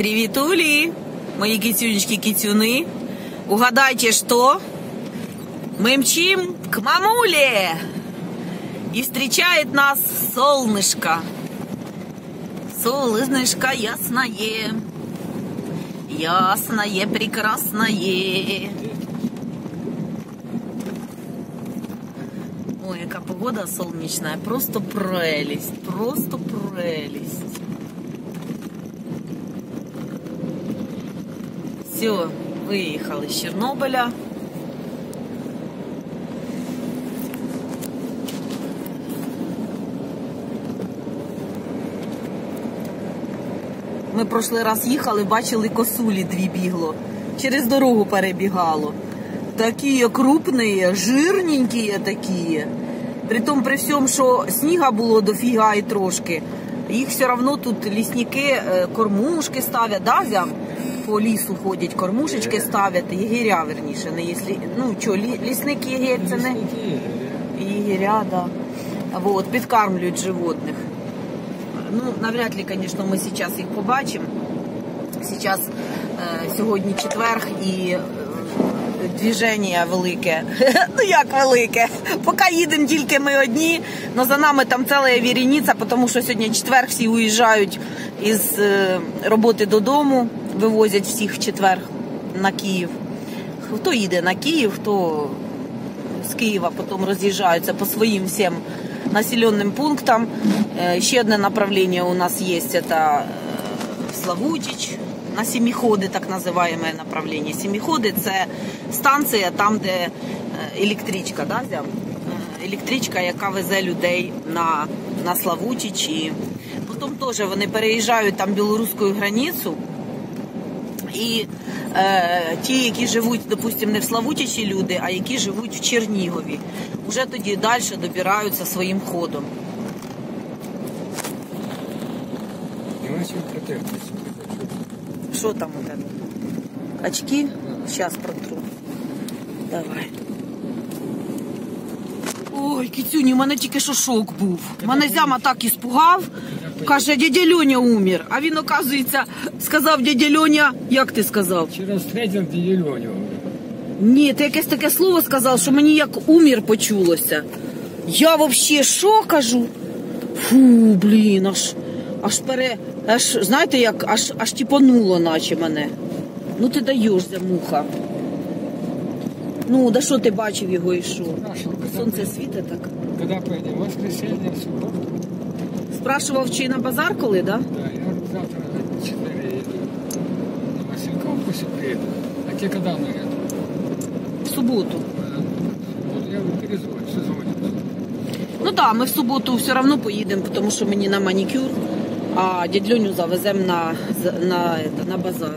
Привитули, мои китюнечки-китюны. Угадайте, что? Мы мчим к мамуле. И встречает нас солнышко. Солнышко ясное, ясное, прекрасное. Ой, яка погода солнечная, просто прелесть, просто прелесть. Все, виїхали з Чорнобиля. Ми прошлий раз їхали, бачили косулі дві бігло. Через дорогу перебігало. Такі крупні, жирненькі такі. Притом при всьому, що сніга було дофіга і трошки. Їх все одно тут лісники е, кормушки ставлять, да, зям? По лісу ходять, кормушечки ставлять, єгеря, верніше, не єслі... ну що, лі... лісник єгер, це не єгеря, да. Вот, підкармлюють животних. Ну, навряд ли, звісно, ми зараз їх побачимо. Зараз е, сьогодні четверг і е, движення велике. ну як велике? Поки їдемо тільки ми одні, але за нами там ціла віріниця, тому що сьогодні четверг всі уїжджають із е, роботи додому, вивозять всіх в четверг на Київ. Хто їде на Київ, хто з Києва потім роз'їжджаються по своїм всім населенным пунктам. Э, Еще одно направление у нас есть, это э, Славутич, на Семиходи, так називаємо направлення. Семиходи це станція там, де е, електричка, да, Зям? Е, електричка, яка везе людей на, на Славутич. І потім теж вони переїжджають там білоруську границю. І е, ті, які живуть, допустимо, не в Славутичі люди, а які живуть в Чернігові, вже тоді далі добираються своїм ходом. Що там у тебе? Очки? Зараз протру. Давай. Ой, кицюні, у мене тільки що шок був. Мене зяма так іспугав. Каже, дядя Льоня умер. А він, оказується, сказав дядя Льоня, як ти сказав? Через Вчера встретил Леню. Ні, ти якесь таке слово сказав, що мені як умір почулося. Я взагалі що кажу? Фу, блін, аж аж пере. Аж, знаєте, як аж аж тіпануло, наче мене. Ну ти даєш за муха. Ну, да що ти бачив його і що? Сонце світить так. Поедем? В Воскресенье, в субботу. Спрашував, чи на базар коли, да? Да, я завтра на 4 еду. На Васильковку все приеду. А те когда на это? В суботу. Вот я говорю, перезвоню, созвонимся. Ну так, ми в суботу все одно поїдемо, тому що мені на манікюр, а дядь Льоню завеземо на, з- на, на базар.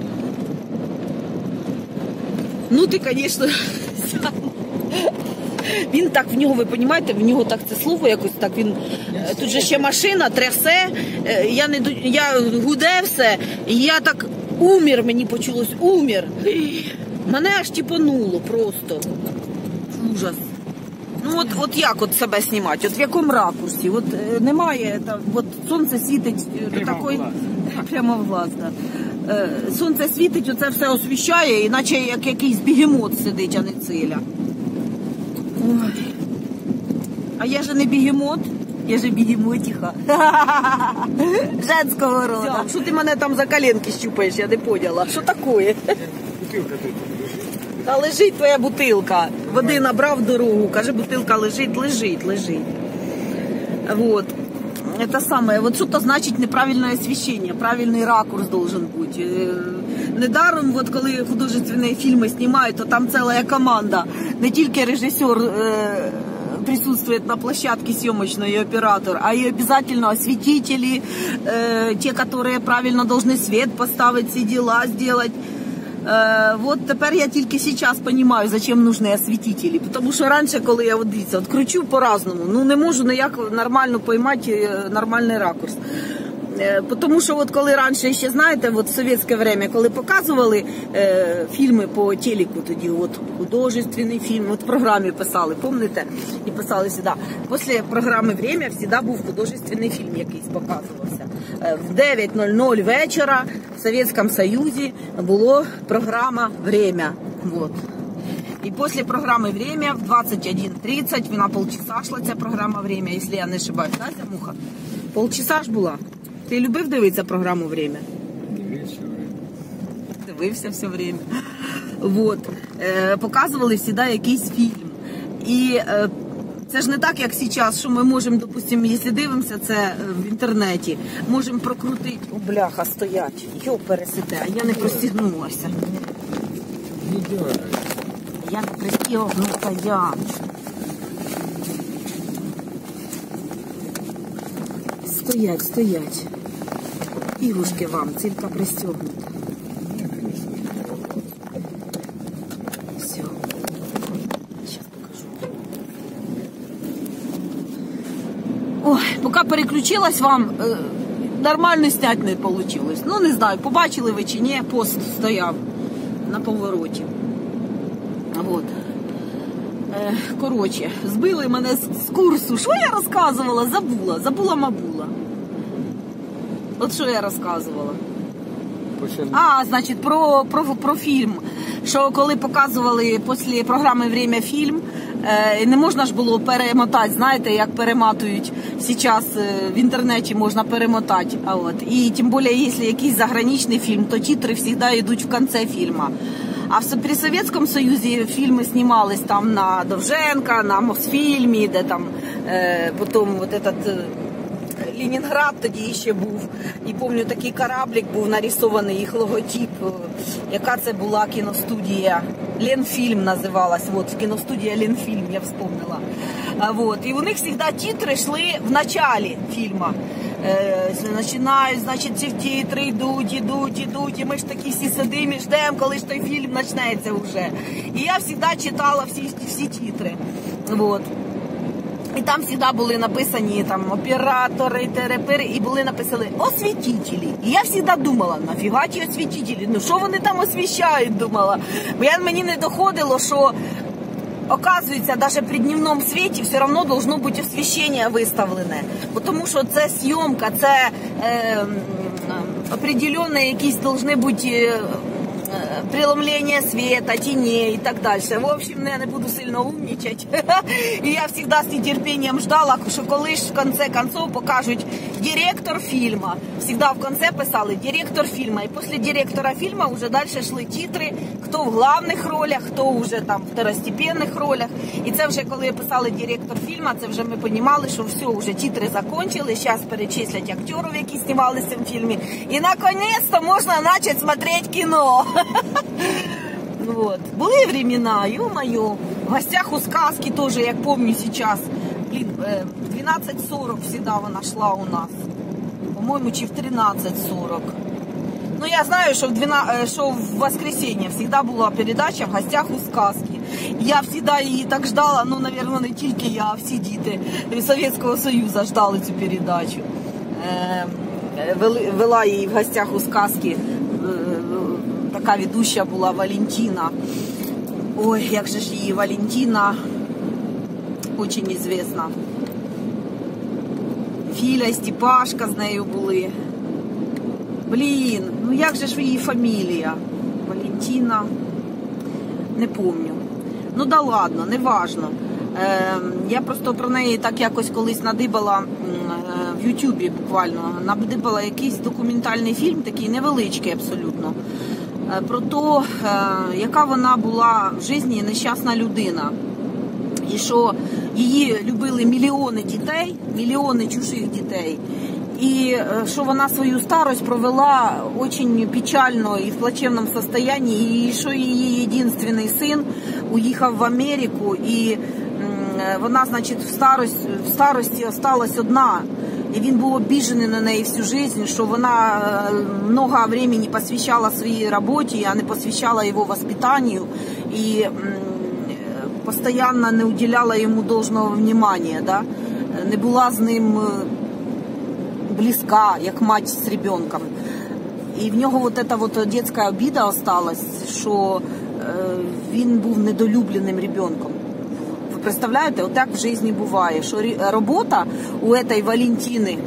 Ну ти, звісно, він так в нього, ви розумієте, в нього так це слово якось так він. Тут же ще машина, трясе, е, я не я гуде все, і я так умір, мені почулось, умір. Мене аж тіпануло просто. Ужас. Ну от, от як от себе знімати? От в якому ракурсі? От е, немає та, от сонце світить е, Прямо в такої глаз. прямо в глаз. Да. Е, сонце світить, оце все освіщає, іначе як якийсь бігемот сидить, а не циля. Ой. А я же не бігемот, я же бігемотіха. Женського роду. Що ти мене там за коленки щупаєш, я не поняла. Що таке? Бутылка тут лежит. Та лежить твоя бутилка. Води набрав дорогу, каже, бутилка лежить, лежить, лежить. Вот. Это самое, вот что-то значит неправильное освещение, правильный ракурс должен быть. Е, Недаром, вот коли художественні фільми знімають, то там ціла команда. Не тільки режисер е, присутствует на площадке съемочной и оператор, а и обязательно осветители, э, те, которые правильно должны свет поставить, все дела сделать. Е, от тепер я тільки зараз розумію, зачем нужны освітителі. Тому що раніше, коли я от, дивіться, от кручу по-разному, ну не можу ніяк нормально поймати е, нормальний ракурс. Е, Тому що от коли раніше ще знаєте, от в совєтське время, коли показували е, фільми по телеку, тоді от художественний фільм, от в програмі писали, пам'ятаєте? І писали сюди. Після програми «Время» завжди був художественний фільм якийсь показувався. е, в 9.00 вечора в Совєтському Союзі була програма Время. Вот. І після програми Время в 21.30, вона полчаса йшла ця програма Время, якщо я не ошибаюсь, да, муха? Полчаса ж була. Ти любив дивитися програму Время? Дивіться, Дивився все время. Вот. Е, показували завжди якийсь фільм. І е, це ж не так, як зараз, що ми можемо, допустимо, якщо дивимося це е, в інтернеті, можемо прокрутити. О, бляха, стоять. Йо, пересите, а я не простігнулася. Я не пристігнута, я. Стоять, стоять. Ігрушки вам, цілька пристегнута. Все. Сейчас покажу. Ой, поки переключилась вам, е, нормально снять не вийшло. Ну, не знаю, побачили ви чи ні, пост стояв на повороті. Вот. Е, коротше, збили мене з, з курсу. Що я розказувала? Забула, забула мабула. От що я розказувала? А, значить, про, про, про фільм. Що коли показували після програми Время фільм, е, не можна ж було перемотати, знаєте, як перематують зараз в інтернеті можна перемотати. А от. І тим більше, якщо якийсь заграничний фільм, то титри завжди йдуть в кінці фільму. А в при Совєтському Союзі фільми знімались там на Довженка, на Мосфільмі, де там е, потім вот этот, е, Ленінград тоді ще був. І пам'ятаю, такий кораблик був нарисований, їх логотип. Яка це була кіностудія? Ленфільм називалась. Вот, кіностудія Ленфільм, я вспомнила. А, вот. І у них завжди титри йшли в началі фільму. Е, починають, значить, ці титри йдуть, йдуть, йдуть, і ми ж такі всі сидимо і ждемо, коли ж той фільм почнеться вже. І я завжди читала всі, всі титри. Вот. І там завжди були написані там оператори, терепери, і були написані освітителі. І я завжди думала, нафіга ті освітителі? Ну що вони там освіщають? Думала. Бо я, мені не доходило, що оказується, навіть при дневному світі все одно должно бути освіщення виставлене. Тому що це зйомка, це е, определенні якісь должны бути. Преломление света, теней и так дальше. В общем, я не буду сильно умничать. И я всегда с нетерпением ждала, що коли в конце концов покажуть директор фільма. Всегда в конце писали директор фільма. І після директора фільма вже далі йшли титри, хто в главних ролях, хто вже там в второстепенних ролях. І це вже коли писали директор фільма, це вже ми розуміли, що все, вже титри закончили, зараз перечислять актерів, які знімалися в фільмі. І наконец-то можна почати смотреть кіно. Вот. Були времена, ё-моё. В гостях у сказки тоже, як помню сейчас. Блин, э, в 12.40 всегда вона шла у нас. По-моєму, чи в 13.40. Ну, я знаю, що в, 12, що в воскресенье всегда була передача в гостях у сказки. Я всегда її так ждала, ну, наверное, не тільки я, а всі діти Совєтського Союзу ждали цю передачу. Е, вели- вела її в гостях у сказки. Така ведуща була Валентина. Ой, як же ж її Валентина, очень известна. Філя і Степашка з нею були. Блін, ну як же ж її фамілія? Валентина. Не помню. Ну да ладно, не важно. Е, я просто про неї так якось колись надибала е, в Ютубі буквально. Надибала якийсь документальний фільм, такий невеличкий абсолютно. Е, Про те, яка вона була в житті нещасна людина. І що її любили мільйони дітей, мільйони чужих дітей. І е, що вона свою старость провела очень печально і в плачевному состоянии, і що її єдиний син уїхав в Америку, і е, вона, значить, в старості, в старості осталась одна. І він був обіжений на неї всю жизнь, що вона е, много времени посвящала своїй роботі, а не посвящала його воспитанню. І постоянно не уделяла йому должного внимания, да? не була з ним е, близька, як мать з ребенком. І в нього вот эта вот детська обіда осталась, що він був недолюбленим ребенком. Представляєте, отак в житті буває, що робота у этой Валентини,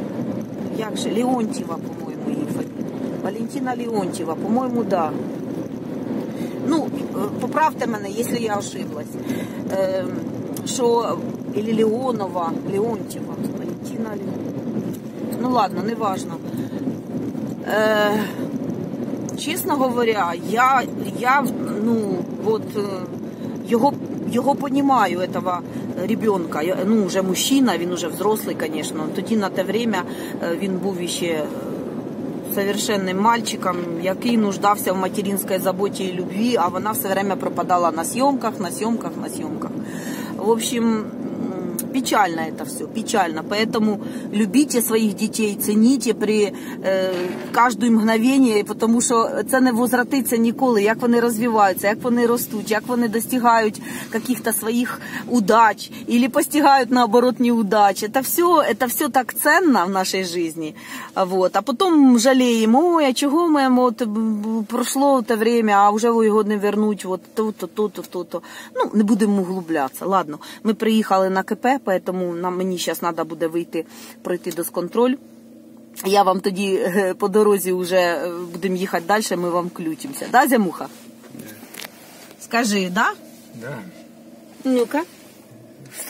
як же, Леонтьєва, по Валентина Леонтьєва, по-моєму, да. Ну, е, поправте мене, якщо я ошиблась. Е, що или Леонова, Леонтьєва, Валентина Леонтьєва. Ну ладно, не важно. Е, чесно говоря, я, я ну, вот, е, його, його понімаю, этого ребенка. Я- Ну, вже мужчина, він уже взрослий, звісно. Тоді на те время е, він був іще е, совершенним мальчиком, який нуждався в материнській заботі і любві, а вона все время пропадала на съемках, на съемках, на съемках. В общем, м, печально это все, печально. Поэтому любите своих детей, цените при е, кожне мгновення, тому що це не возвратиться ніколи, як вони розвиваються, як вони ростуть, як вони достигають каких-то своїх удач или постигають наоборот неудач. Это все, это все так ценно в нашій житті. Вот. А потім жаліємо, ой, а чого ми от, м, пройшло те время, а вже його не вернуть, от то-то, то-то, то-то. Ну, не будемо углублятися. Ладно, ми приїхали на КП, поэтому нам, мені зараз треба буде вийти, пройти досконтроль. Я вам тоді е, по дорозі вже будемо їхати далі, ми вам включимося. Да, Зямуха? Скажи, да? Да. Ну-ка.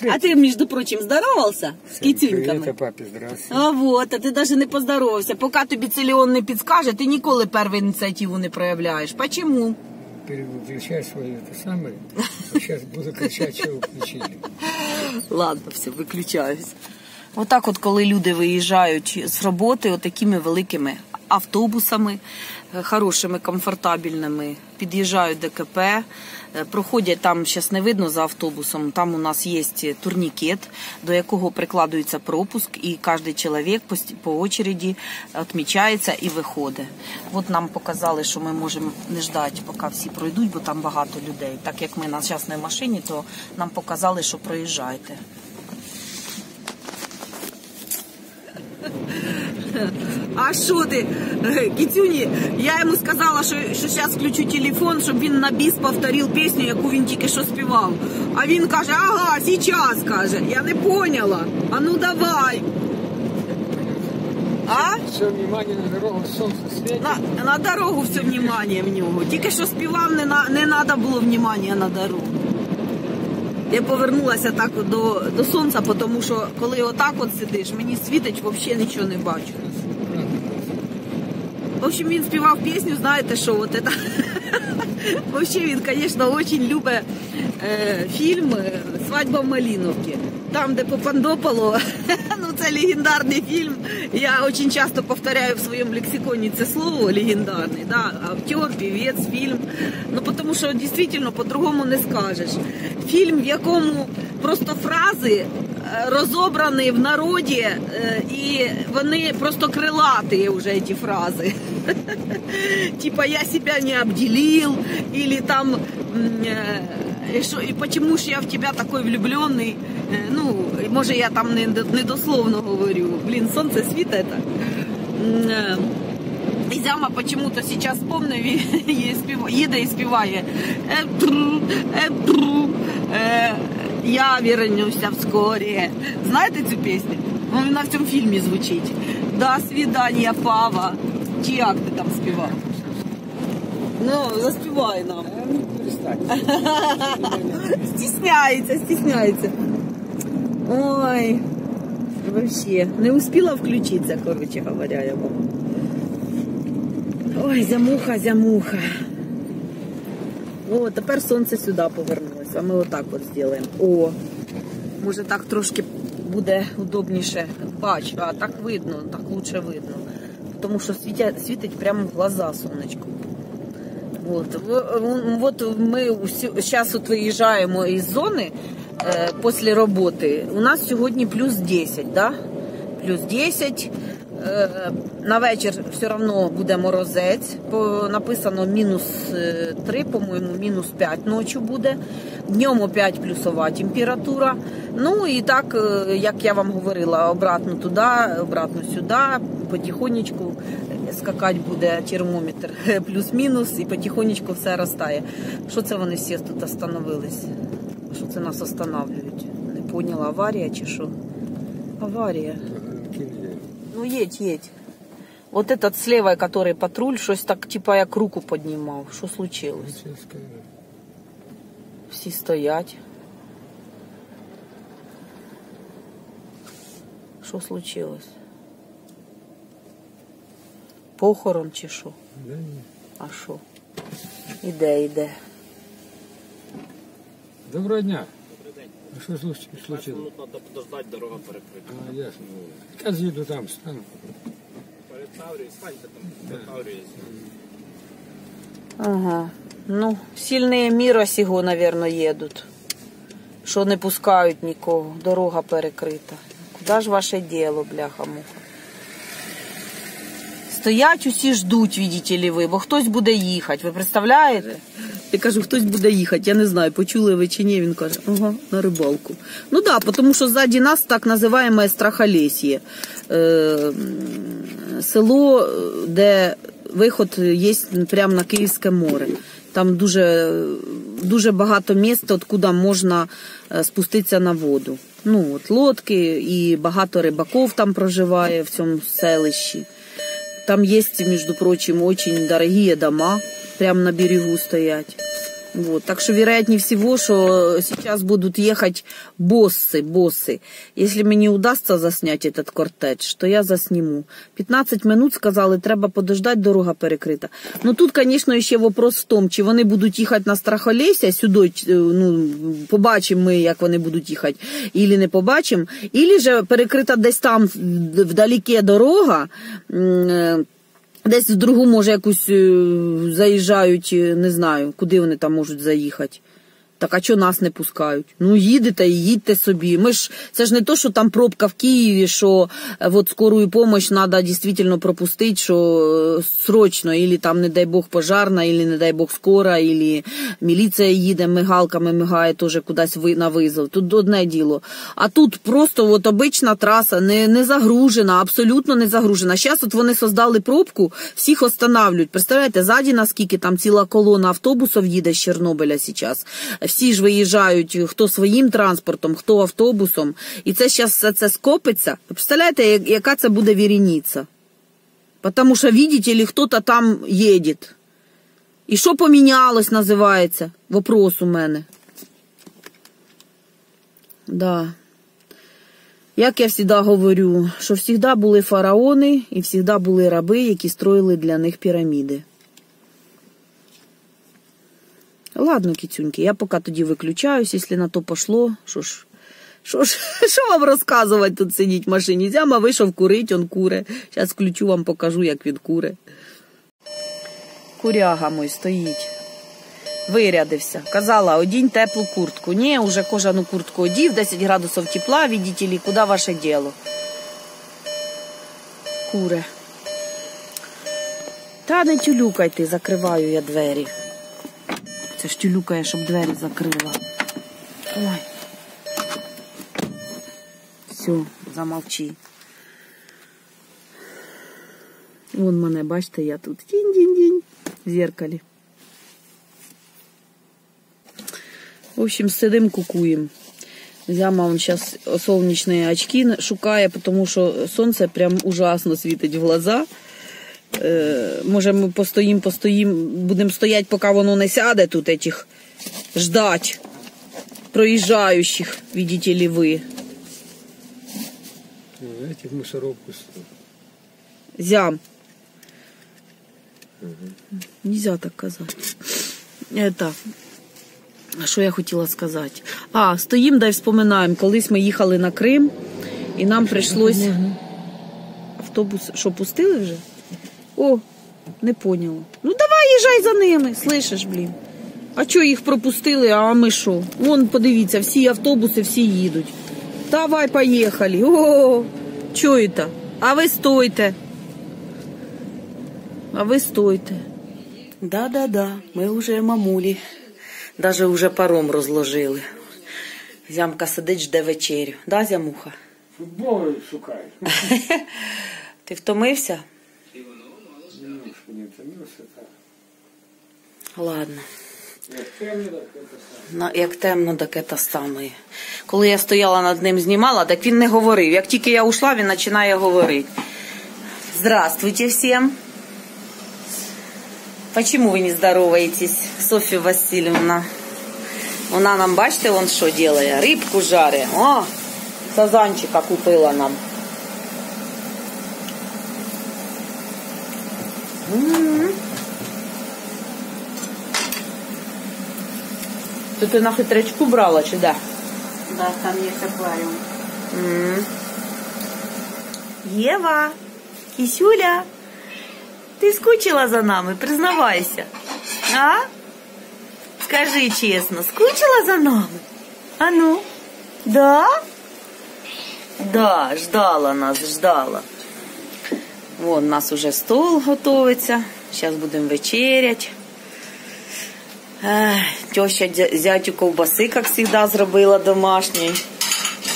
А ты, между прочим, здоровался с китюньками? Привет, папе, здравствуйте. А вот, а ти навіть не поздоровався. Поки тобі Целіон не підскаже, ти ніколи першу ініціативу не проявляєш. Почему? Переключай свое это самое. Сейчас буду кричать, что вы включили. Ладно, все, виключаюсь. Отак, от коли люди виїжджають з роботи, отакими великими автобусами, хорошими, комфортабельними, під'їжджають до КП, е, проходять там, зараз не видно за автобусом, там у нас є турнікет, до якого прикладується пропуск, і кожен чоловік по, очереді відмічається і виходить. От нам показали, що ми можемо не ждати, поки всі пройдуть, бо там багато людей. Так як ми на частній машині, то нам показали, що проїжджайте. А що ти, Кітюні, я йому сказала, що, що зараз включу телефон, щоб він на біс повторив пісню, яку він тільки що співав. А він каже, ага, зараз, каже. Я не поняла. А ну давай. А? Все внимание на дорогу, солнце светит. На, на дорогу все внимание в нього. Тільки що співав, не, на, не треба було внимання на дорогу. Я повернулася так до, до сонця, тому що коли отак от сидиш, мені світить, взагалі нічого не бачу. В общем, він співав пісню, знаєте, що от это... Вообще він, звісно, дуже любить фільм е, Свадьба в Маліновці. Там, де Попандопало, ну це легендарний фільм. Я дуже часто повторяю в своєму лексиконі це слово легендарний. Да? Актер, певець, фільм. Ну тому що дійсно по-другому не скажеш. Фільм, в якому просто фрази е, розобрані в народі, е, і вони просто крилаті вже ці фрази. Типа я себя не обделил, или там м, э, и что, и почему ж я в тебя такой влюбленный. Э, Ну, і може я там не, недословно говорю. Блин, солнце світає так. М, э, І Зяма почему-то сейчас вспомнив і, і спів, їде і співає. Е, тру, е, тру, е, я вернуся вскоре. Знаєте цю пісню? Ну, вона в цьому фільмі звучить. До свидання, Пава. Чи як ти там співав? Ну, заспівай нам. А, ну. Стісняється, стісняється. Ой. Вообще, не успіла включитися, коротше говоря, я вам. Ой, зямуха, зямуха. О, тепер сонце сюди повернулося. А ми отак от зробимо. О, може так трошки буде удобніше. Бач, а так видно, так лучше видно. Тому що світять, світить прямо в глаза сонечко. В- вот ми зараз от виїжджаємо із зони е, після роботи. У нас сьогодні плюс 10, да? Плюс 10. Е, на вечір все одно буде морозець. Написано мінус 3, по-моєму, мінус 5 ночі буде. Днем опять плюсова температура. Ну і так, е, як я вам говорила, обратно туди, обратно сюди, потихонечку скакати буде термометр плюс-мінус і потихонечку все ростає. Що це вони всі тут остановились? Що це нас останавливають? Не поняла, аварія чи що? Аварія. Ну їдь, їдь. Вот этот слева, который патруль, щось так, типа, як руку піднімав. Що случилось? Сейчас скажу. Всі стоять. Що случилось? Похорон чи що? Да, ні. А що? Іде, іде. Доброго дня. А що случилось? Минут треба подождати, дорога перекрита. А, ясно. Я з'їду там, стану. Перед Таврією, станьте там, перед Таврією. Ага. Ну, сильные мира сего, наверное, едут. Що не пускають нікого. Дорога перекрита. Куда ж ваше діло, бляха-муха? Стоять усі ждуть, видите ли ви, бо хтось буде їхати. Ви представляєте? Я кажу, хтось буде їхати, я не знаю, почули ви чи ні. Він каже, ага, на рибалку. Ну так, да, тому що ззаді нас так називаємо Страхолесье. Е, село, де виход є прямо на Київське море. Там дуже, дуже багато місць, откуда можна е, спуститися на воду. Ну, от лодки і багато рибаків там проживає в цьому селищі. Там есть, между прочим, очень дорогие дома, прямо на берегу стоять. Вот. Так что, вероятнее всего, что сейчас будут ехать боссы, боссы. Если мне не удастся заснять этот кортеж, то я засниму. 15 минут, сказали, треба подождать, дорога перекрита. Ну тут, конечно, ще вопрос в тому, чи вони будуть їхати на Страхолесья сюди, чи, ну, побачимо ми, як вони будуть їхати, ілі не побачимо, ілі же перекрита десь там вдалеке дорога, м, е, Десь в другу, може, якусь е, заїжджають, е, не знаю, куди вони там можуть заїхати. Так а чого нас не пускають? Ну їдете і їдьте собі. Ми ж це ж не то, що там пробка в Києві, що е, от скорую допомогу треба дійсно пропустити, що е, срочно, або там, не дай Бог, пожарна, або не дай Бог скора, або міліція їде, мигалками мигає теж кудись на визов. Тут одне діло. А тут просто от обична траса, не, не загружена, абсолютно не загружена. Зараз от вони создали пробку, всіх останавливають. Представляєте, ззаді наскільки там ціла колона автобусів їде з Чорнобиля зараз. Всі ж виїжджають, хто своїм транспортом, хто автобусом. І це зараз все це скопиться. Представляєте, яка це буде вірініця? Потому що, видите ли, хто-то там їде. І що помінялось, називається? Вопрос у мене. Да. Як я завжди говорю, що завжди були фараони і завжди були раби, які строїли для них піраміди. Ладно, кицюньки, я поки тоді виключаюсь, якщо на то пошло. Що ж, що ж, що вам розказувати тут сидіть в машині? Зяма вийшов курить, он куре. Зараз включу вам покажу, як він куре. Куряга мой стоїть. Вирядився. Казала, одінь теплу куртку. Ні, уже кожану куртку одів, 10 градусів тепла, видите ли, куди ваше діло? Куре. Та не тюлюкайте, закриваю я двері. Це ж тюлюкає, щоб двері закрила. Ой. Все, замовчи. Вон мене, бачите, я тут тінь-дінь-дінь в зеркалі. В общем, сидим, кукуємо. Зяма он зараз сонячні очки шукає, тому що сонце прям ужасно світить в глаза. Е, може, ми постоїмо, постоїмо, будемо стояти, поки воно не сяде тут, этих ждать проїжджаючих, видите ли ви. Ну, Этих мусоров пусто. Зям. Нельзя так казати. Это. А що я хотіла сказати? А, стоїмо да й вспоминаємо. Колись ми їхали на Крим, і нам прийшлось. Автобус, що пустили вже? О, не поняла. Ну давай їжджай за ними, слышиш, блін. А чого їх пропустили, а ми що? Вон, подивіться, всі автобуси, всі їдуть. Давай, поїхали. О, що це? А ви стойте. А ви стойте. Да-да-да, ми вже мамулі. Даже вже паром розложили. Зямка сидить, жде вечерю. Да, зямуха? Футбол шукають. Ти втомився? Немножко не втомився, так. Ладно. Як темно, так це саме. На- Як темно, таке та саме. Коли я стояла над ним, знімала, так він не говорив. Як тільки я ушла, він починає говорити. Здравствуйте всем. Почему вы не здороваетесь, Софья Васильевна? Вона нам, бачите, вон що делає? Рибку жарить. О, сазанчика купила нам. М. Це ти на хитрячку брала чи де? Да, там есть аквариум. М. Єва, кисюля, ти скучила за нами, признавайся. А? Скажи чесно, скучила за нами? А ну? Да? Да, ждала нас, ждала. Вон у нас уже стол готовиться. Зараз будемо вечерять. Ех, Теща дя- зятю ковбаси, як завжди, зробила домашньої.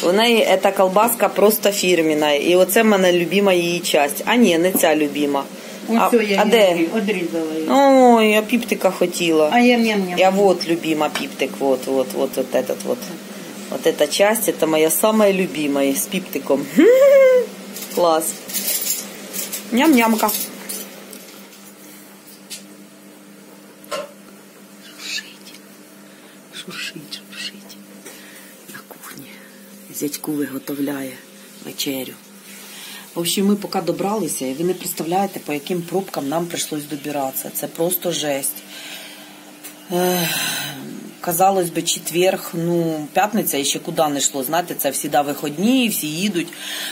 У неї ця колбаска просто фірміна. І оце в мене любима її часть. А ні, не ця любима. А, Ось я а де? її одрізала її. Ой, я піптика хотіла. А я ням-ням. Я вот любима пиптик, вот, вот, вот, вот этот вот. Вот эта часть, это моя самая любимая с пиптиком. Класс. Ням-нямка. Зятьку виготовляє вечерю. В общем, ми поки добралися, і ви не представляєте, по яким пробкам нам прийшлось добиратися. Це просто жесть. Казалось би, четверг, ну, п'ятниця і ще куди не йшло. Знаєте, це всіда виходні, всі їдуть.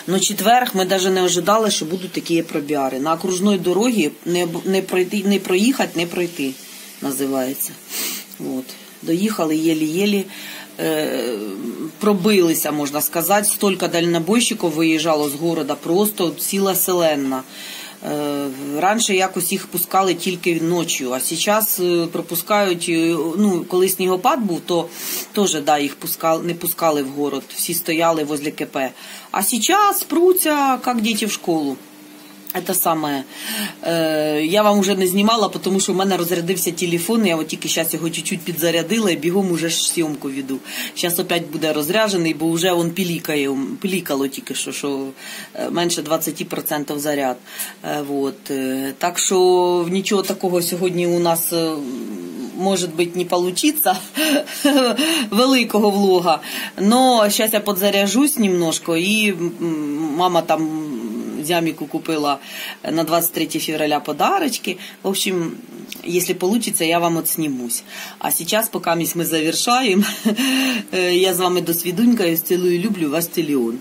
Ну, четверг ми навіть не ожидали, що будуть такі пробіари. На окружної дорогі не, не, пройти, не проїхати, не пройти, називається. От. Доїхали єлі-єлі, пробилися, можна сказати. Стільки дальнобойщиків виїжджало з города, просто ціла селенна. Е, Раніше якось їх пускали тільки ночі, а зараз е, пропускають, е, ну, коли снігопад був, то теж да, їх пускали, не пускали в город, всі стояли возле КП. А зараз пруться, як діти в школу. Это самое. Е, я вам уже не знімала, тому що в мене розрядився телефон. Я от тільки зараз його чуть-чуть підзарядила і бігом уже ж зйомку веду. Зараз опять буде розряджений, бо вже він пілікає, пілікало тільки що, що е, менше 20% заряд. Е, вот. Так що нічого такого сьогодні у нас. е, может быть, не получится великого влога. Но сейчас я подзаряжусь немножко, м, мама там Зямику купила на 23 февраля подарочки. В общем, если получится, я вам отснимусь. А сейчас, пока мы завершаем, я с вами до свидунька, цілую, люблю вас, телеон.